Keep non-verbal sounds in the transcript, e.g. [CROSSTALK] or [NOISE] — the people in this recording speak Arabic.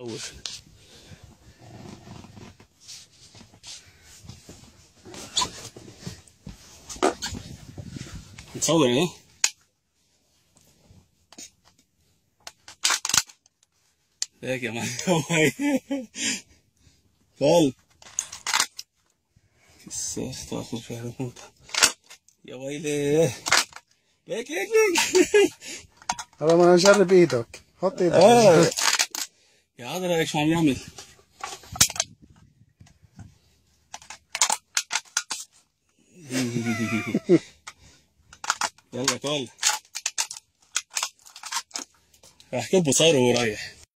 أول. نصور إيه؟ ليك يا معلم قال استغفر في الموت يا ويلي. ليك ليك ليك. هلا ما نجرب إيدك حط إيدك. آه. يا عذرا إيش عم يعمل؟ [LAUGHS] يلا كل راح كبه صار وهو رايح.